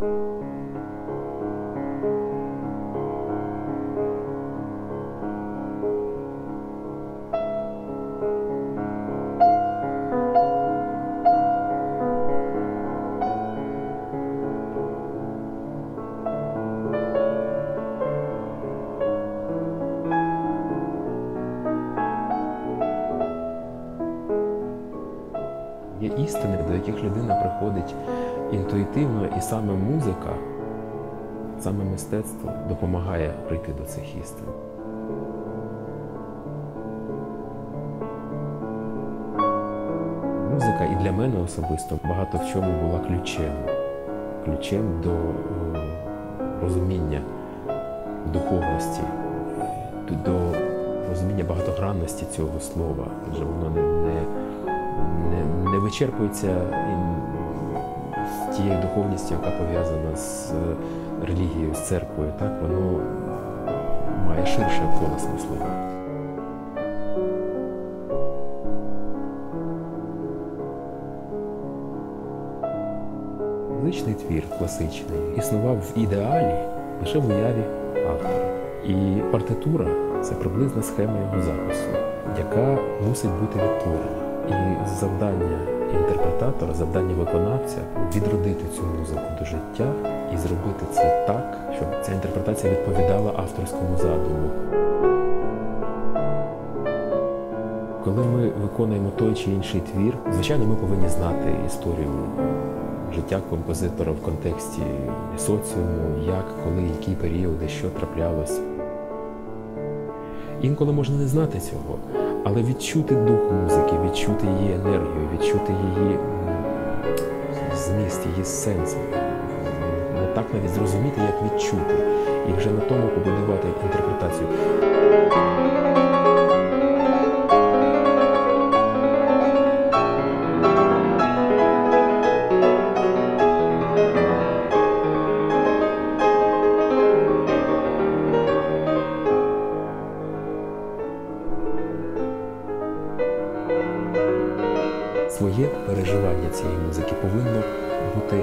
Є істини, до яких людина приходить інтуїтивно, і саме музика, саме мистецтво допомагає прийти до цих істин. Музика і для мене особисто багато в чому була ключем, ключем до е, розуміння духовності, до розуміння багатогранності цього слова, адже воно не, не, не, вичерпується тією духовністю, яка пов'язана з релігією, з церквою. Так? Воно має ширше коло смислове. Музичний твір класичний існував в ідеалі лише в уяві автора. І партитура це приблизна схема його запису, яка мусить бути відтворена. І завдання інтерпретатора, завдання виконавця відродити цю музику до життя і зробити це так, щоб ця інтерпретація відповідала авторському задуму. Коли ми виконуємо той чи інший твір, звичайно, ми повинні знати історію життя композитора в контексті соціуму, як, коли, які періоди, що траплялось. Інколи можна не знати цього, але відчути дух музики, відчути її енергію, відчути її зміст, її сенс. Не так навіть зрозуміти, як відчути, і вже на тому побудувати інтерпретацію. Своє переживання цієї музики повинно бути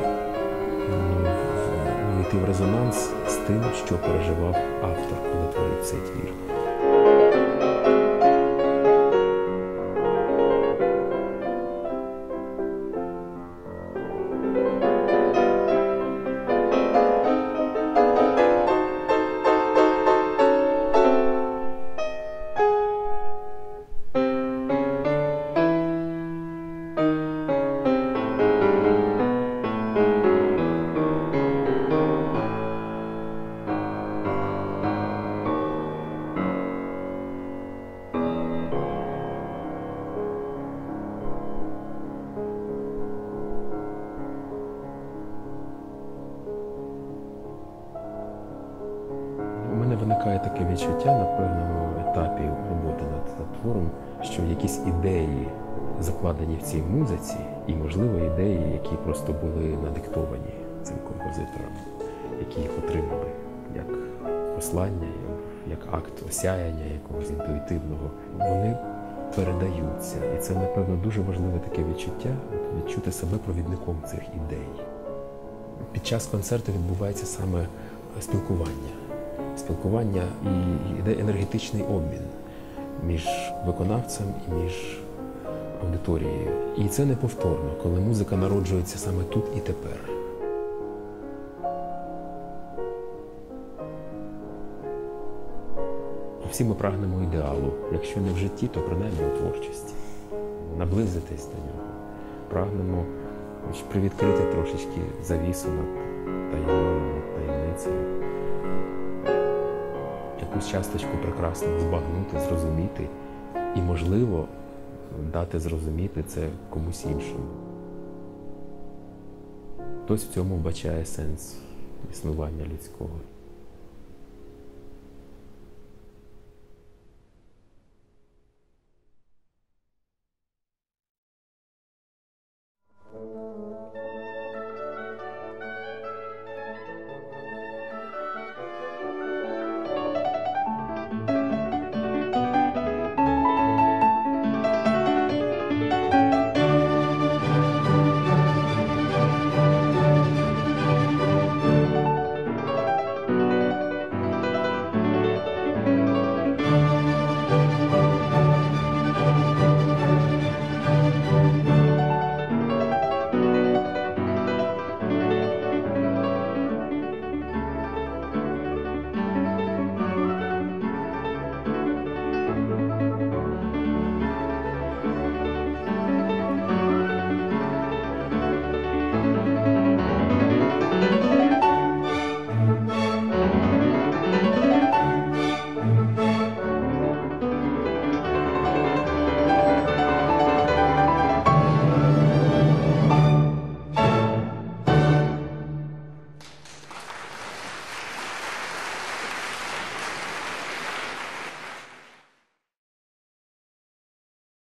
йти в резонанс з тим, що переживав автор, коли творив цей твір. Виникає таке відчуття на певному етапі роботи над, твором, що якісь ідеї закладені в цій музиці, і, можливо, ідеї, які просто були надиктовані цим композитором, які їх отримали як послання, як акт осяяння якогось інтуїтивного, вони передаються. І це, напевно, дуже важливе таке відчуття відчути себе провідником цих ідей. Під час концерту відбувається саме спілкування. Спілкування і йде енергетичний обмін між виконавцем і між аудиторією. І це неповторно, коли музика народжується саме тут і тепер. Всі ми прагнемо ідеалу, якщо не в житті, то принаймні у творчості. Наблизитись до нього. Прагнемо привідкрити трошечки завісу над таємною, таємницею. Якусь часточку прекрасно збагнути, зрозуміти і, можливо, дати зрозуміти це комусь іншому. Хтось в цьому вбачає сенс існування людського.